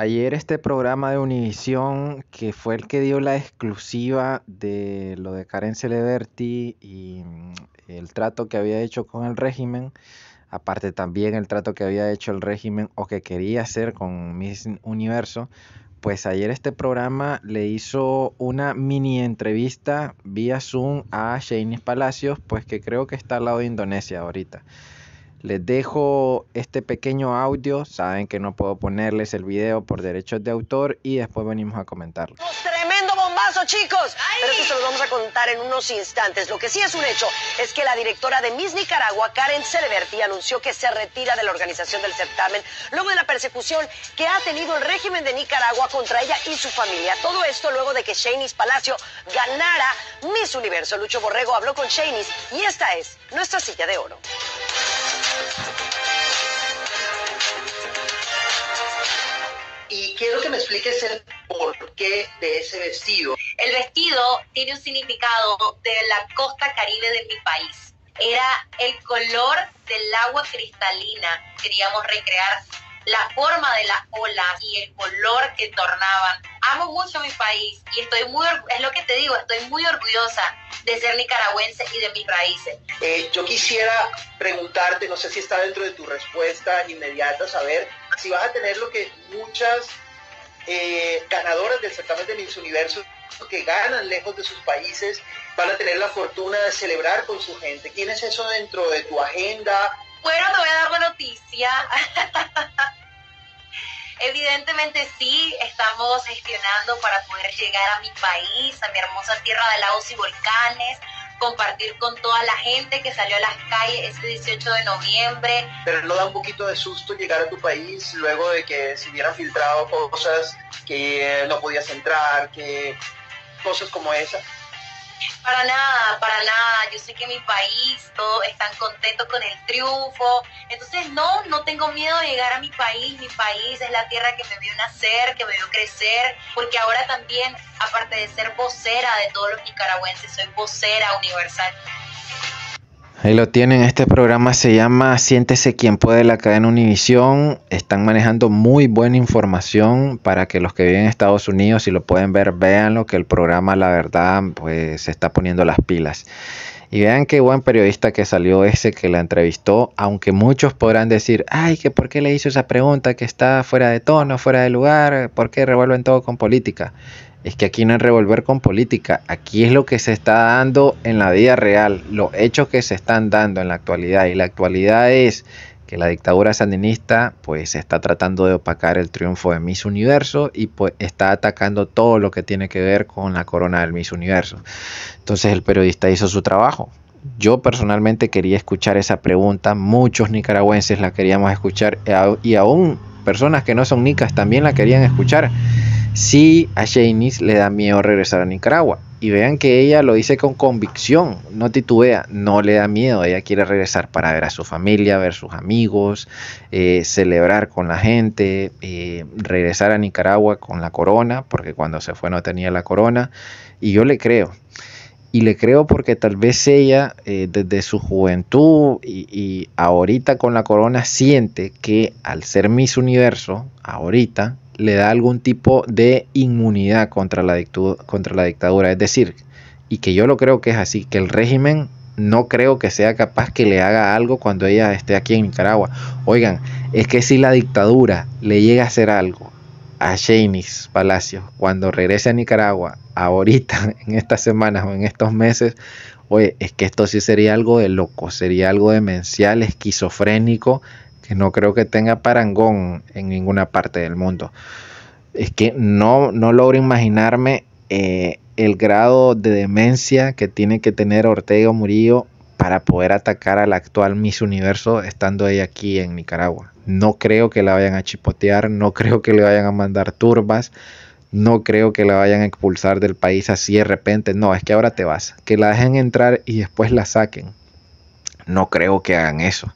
Ayer este programa de Univisión, que fue el que dio la exclusiva de lo de Karen Celeberti y mm, el trato que había hecho con el régimen, aparte también el trato que había hecho el régimen o que quería hacer con Miss Universo, pues ayer este programa le hizo una mini entrevista vía Zoom a Shanice Palacios, pues que creo que está al lado de Indonesia ahorita. Les dejo este pequeño audio, saben que no puedo ponerles el video por derechos de autor y después venimos a comentarlo. Tremendo bombazo, chicos. Pero eso se los vamos a contar en unos instantes. Lo que sí es un hecho es que la directora de Miss Nicaragua, Karen Celeberti, anunció que se retira de la organización del certamen luego de la persecución que ha tenido el régimen de Nicaragua contra ella y su familia. Todo esto luego de que Shanice Palacio ganara Miss Universo. Lucho Borrego habló con Shanice y esta es nuestra silla de oro. Me expliques el porqué de ese vestido. El vestido tiene un significado de la costa caribe de mi país. Era el color del agua cristalina. Queríamos recrear la forma de las olas y el color que tornaban. Amo mucho mi país y estoy muy, es lo que te digo, estoy muy orgullosa de ser nicaragüense y de mis raíces. Eh, yo quisiera preguntarte, no sé si está dentro de tu respuesta inmediata, saber si vas a tener lo que muchas eh, ganadoras del certamen de Miss Universo que ganan lejos de sus países van a tener la fortuna de celebrar con su gente. ¿Tienes eso dentro de tu agenda? Bueno, te voy a dar una noticia. Evidentemente sí, estamos gestionando para poder llegar a mi país, a mi hermosa tierra de lagos y volcanes, compartir con toda la gente que salió a las calles ese 18 de noviembre. Pero no da un poquito de susto llegar a tu país luego de que se hubieran filtrado cosas que no podías entrar, que cosas como esas. Para nada, para nada. Yo sé que mi país, todos están contentos con el triunfo. Entonces, no, no tengo miedo de llegar a mi país. Mi país es la tierra que me vio nacer, que me vio crecer, porque ahora también, aparte de ser vocera de todos los nicaragüenses, soy vocera universal. Ahí lo tienen, este programa se llama Siéntese quien puede la cadena Univisión. Están manejando muy buena información para que los que viven en Estados Unidos, si lo pueden ver, véanlo, que el programa la verdad pues se está poniendo las pilas. Y vean qué buen periodista que salió ese que la entrevistó, aunque muchos podrán decir, ay, que por qué le hizo esa pregunta que está fuera de tono, fuera de lugar, por qué revuelven todo con política es que aquí no es revolver con política, aquí es lo que se está dando en la vida real, los hechos que se están dando en la actualidad. Y la actualidad es que la dictadura sandinista pues está tratando de opacar el triunfo de Miss Universo y pues está atacando todo lo que tiene que ver con la corona del Miss Universo. Entonces el periodista hizo su trabajo. Yo personalmente quería escuchar esa pregunta, muchos nicaragüenses la queríamos escuchar y aún personas que no son nicas también la querían escuchar si a Shanice le da miedo regresar a Nicaragua. Y vean que ella lo dice con convicción, no titubea, no le da miedo, ella quiere regresar para ver a su familia, ver sus amigos, eh, celebrar con la gente, eh, regresar a Nicaragua con la corona, porque cuando se fue no tenía la corona, y yo le creo. Y le creo porque tal vez ella eh, desde su juventud y, y ahorita con la corona siente que al ser Miss Universo, ahorita, le da algún tipo de inmunidad contra la, contra la dictadura. Es decir, y que yo lo creo que es así, que el régimen no creo que sea capaz que le haga algo cuando ella esté aquí en Nicaragua. Oigan, es que si la dictadura le llega a hacer algo a Shanice Palacios cuando regrese a Nicaragua, ahorita, en estas semanas o en estos meses, oye, es que esto sí sería algo de loco, sería algo demencial, esquizofrénico, no creo que tenga parangón en ninguna parte del mundo. Es que no, no logro imaginarme eh, el grado de demencia que tiene que tener Ortega Murillo para poder atacar al actual Miss Universo estando ella aquí en Nicaragua. No creo que la vayan a chipotear, no creo que le vayan a mandar turbas, no creo que la vayan a expulsar del país así de repente. No, es que ahora te vas. Que la dejen entrar y después la saquen. No creo que hagan eso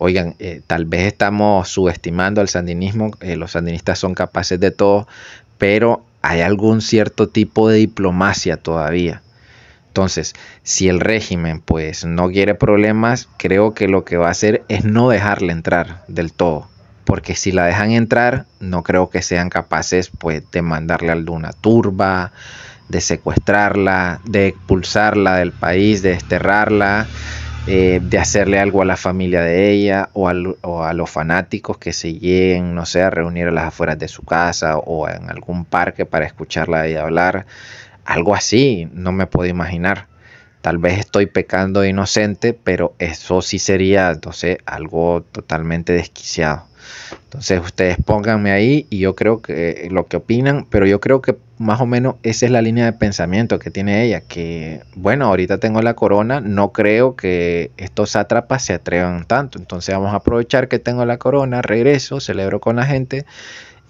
oigan, eh, tal vez estamos subestimando al sandinismo, eh, los sandinistas son capaces de todo, pero hay algún cierto tipo de diplomacia todavía. Entonces, si el régimen pues no quiere problemas, creo que lo que va a hacer es no dejarle entrar del todo porque si la dejan entrar, no creo que sean capaces pues, de mandarle alguna turba, de secuestrarla, de expulsarla del país, de desterrarla, eh, de hacerle algo a la familia de ella o, a los fanáticos que se lleguen, no sé, a reunir a las afueras de su casa o en algún parque para escucharla de hablar. Algo así, no me puedo imaginar. Tal vez estoy pecando de inocente, pero eso sí sería, no sé, algo totalmente desquiciado. Entonces ustedes pónganme ahí y yo creo que lo que opinan, pero yo creo que más o menos esa es la línea de pensamiento que tiene ella, que bueno, ahorita tengo la corona, no creo que estos sátrapas se atrevan tanto, entonces vamos a aprovechar que tengo la corona, regreso, celebro con la gente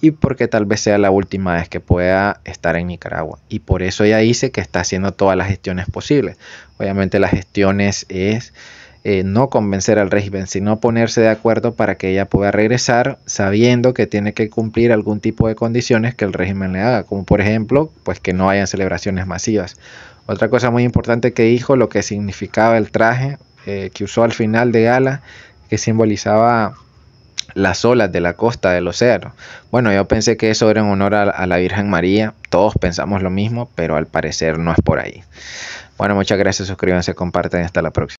y porque tal vez sea la última vez que pueda estar en Nicaragua. Y por eso ella dice que está haciendo todas las gestiones posibles. Obviamente las gestiones es eh, no convencer al régimen, sino ponerse de acuerdo para que ella pueda regresar sabiendo que tiene que cumplir algún tipo de condiciones que el régimen le haga, como por ejemplo, pues que no hayan celebraciones masivas. Otra cosa muy importante que dijo, lo que significaba el traje eh, que usó al final de gala, que simbolizaba las olas de la costa del océano. Bueno, yo pensé que eso era en honor a la Virgen María, todos pensamos lo mismo, pero al parecer no es por ahí. Bueno, muchas gracias, suscríbanse, comparten, hasta la próxima.